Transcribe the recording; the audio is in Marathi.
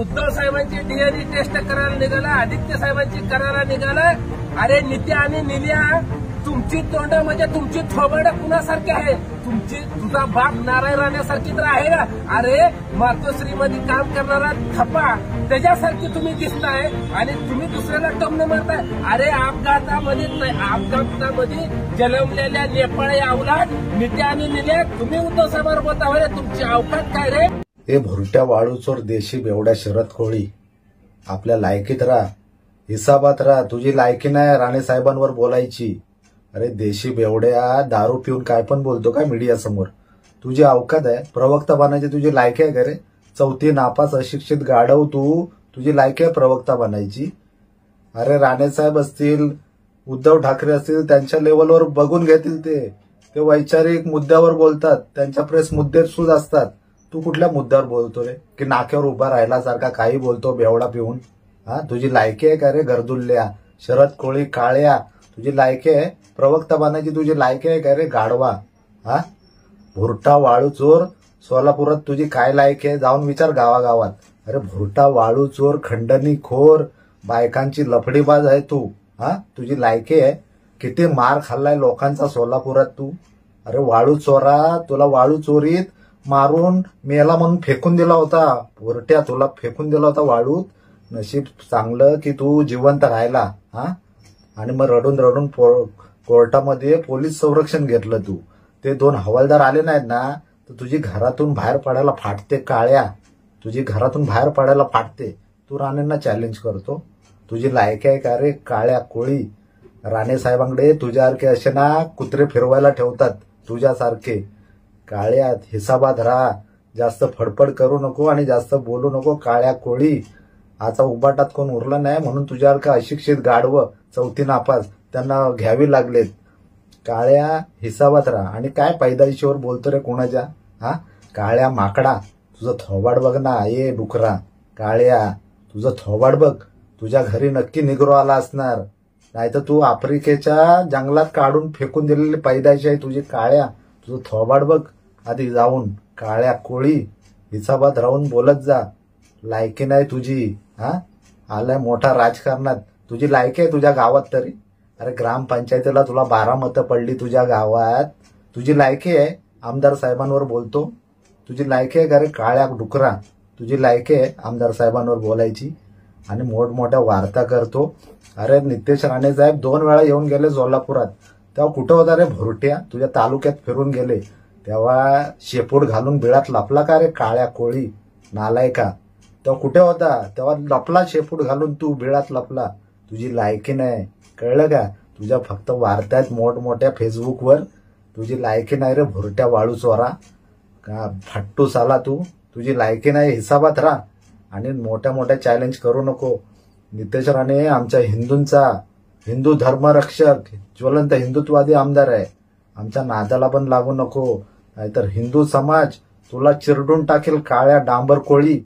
उद्धव साहेबांची डीएनए टेस्ट करायला निघाला आदित्य साहेबांची करायला निघाला. अरे नित्या आणि निल्या तुमची तोंड म्हणजे तुमची थोबड कुणासारखी आहे? तुमची तुझा बाप नारायण राण्यासारखी तर आहे ना? अरे मातोश्रीमध्ये काम करणारा थप्पा त्याच्यासारखी तुम्ही दिसताय आणि तुम्ही दुसऱ्याला टमने मारताय. अरे अपघातामध्ये अपघातामध्ये जन्मलेल्या नेपाळी अवलाद नित्या आणि निल्या तुम्ही उद्धव साहेबांवर बोलता तुमची अवकात काय रे? हे भुरट्या वाळूचोर देशी बेवड्या शरद कोळी. आपल्या लायकीत राहा. हिसाबात राहा. तुझी लायकी नाही राणे साहेबांवर बोलायची. अरे देशी बेवड्या दारू पिऊन काय पण बोलतो का मीडिया समोर तुझी अवकात आहे. प्रवक्ता बनायची तुझी लायकी आहे का रे? चौथी नापास अशिक्षित गाढव तू. तुझी लायकी आहे प्रवक्ता बनायची. अरे राणे साहेब असतील उद्धव ठाकरे असतील त्यांच्या लेवलवर बघून घेतील ते. ते वैचारिक मुद्द्यावर बोलतात. त्यांच्या प्रेस मुद्दे सुद्धा असतात. तू कुठल्या मुद्द्यावर बोलतो रे की नाक्यावर उभा राहिल्यासारखा काही बोलतो बेवडा पिऊन? हा तुझी लायकी आहे का रे गरदुल्ल्या? शरद कोळी काळ्या तुझी लायकी आहे? प्रवक्ता बनायची तुझी लायकी आहे का रे गाढवा? हा? भुरटा वाळू चोर सोलापुरात तुझी काय लायकी आहे? जाऊन विचार गावागावात. अरे भुरटा वाळू चोर खंडणी खोर बायकांची लफडीबाज आहे तू. हा? तुझी लायकी आहे? किती मार खाल्लाय लोकांचा सोलापुरात तू? अरे वाळू चोरा तुला वाळू चोरीत मारून मेला म्हणून फेकून दिला होता. उरट्या तुला फेकून दिला होता वाळूत. नशीब चांगलं की तू जिवंत राहिला हा? आणि मग रडून रडून पो- कोर्टामध्ये पोलीस संरक्षण घेतलं तू. ते दोन हवालदार आले नाहीत ना? तर तुझी घरातून बाहेर पडायला फाटते काळ्या. तुझी घरातून बाहेर पडायला फाटते. तू राणेंना चॅलेंज करतो. तुझी लायकी आहे का रे काळ्या कोळी? राणे साहेबांकडे तुझ्यासारखे असे ना कुत्रे फिरवायला ठेवतात. तुझ्यासारखे. काळ्यात हिसाबात राहा जास्त फडफड करू नको आणि जास्त बोलू नको. काळ्या कोळी. आता उबाटात कोण उरलं नाही म्हणून तुझ्यासारखं अशिक्षित गाढवं चौथी नापास त्यांना घ्यावी लागलेत. काळ्या हिसाबात राहा. आणि काय पैदाईशीवर बोलतो रे कोणाच्या? हा? काळ्या माकडा. तुझं थोबाड बघ ना. ये डुकरा. काळ्या तुझं थोबाड बघ. तुझ्या घरी नक्की निग्रो आला असणार. नाहीतर तू आफ्रिकेच्या जंगलात काढून फेकून दिलेली पैदायची आहे तुझी काळ्या. तुझं थोबाड बघ. आधी जाऊन काळ्या कोळी हिसाबात राहून बोलत जा. लायकी नाही तुझी हा? आलाय मोठा राजकारणात. तुझी लायकी आहे तुझ्या गावात तरी. अरे ग्रामपंचायतीला तुला बारा मतं पडली तुझ्या गावात. तुझी लायकी आहे आमदार साहेबांवर बोलतो. तुझी लायकी आहे का रे काळ्या डुकरा? तुझी लायकी आहे आमदार साहेबांवर बोलायची. आणि मोठमोठ्या वार्ता करतो. अरे नितेश राणे साहेब दोन वेळा येऊन गेले सोलापुरात. तेव्हा कुठं होता रे भुरट्या? तुझ्या तालुक्यात फिरून गेले. तेव्हा शेपूट घालून बिळात लपला का रे काळ्या कोळी? नालायका तेव्हा कुठे होता? तेव्हा लपला शेपूट घालून तू बिळात लपला. तुझी लायकी नाही. कळलं का? तुझ्या फक्त वार्त्यात मोठमोठ्या फेसबुकवर. तुझी लायकी नाही रे भुरट्या वाळू चोरा. का फट्टूस आला तू? तुझी लायकी नाही हिसाबात राहा. आणि मोठ्या मोठ्या चॅलेंज करू नको. नितेश राणे आमच्या हिंदूंचा हिंदू धर्मरक्षक ज्वलंत हिंदुत्ववादी आमदार आहे. आमच्या नादाला पण लागू नको. नाहीतर हिंदू समाज तुला चिरडून टाकेल काळ्या डांबर कोळी.